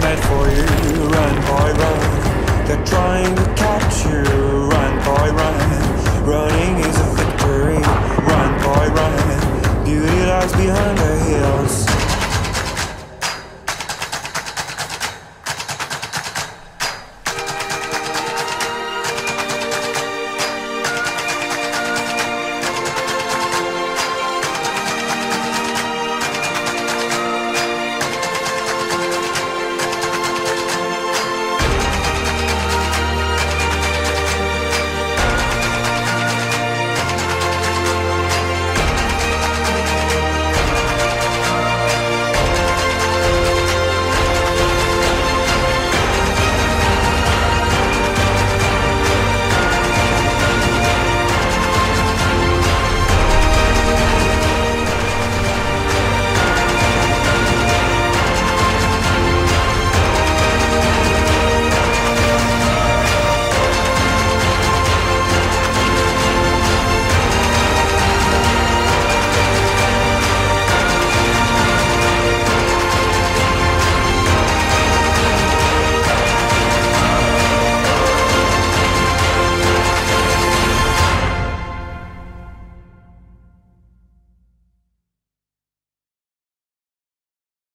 not for you. Run, boy, run. They're trying to catch you. Run, boy, run. Running is a victory.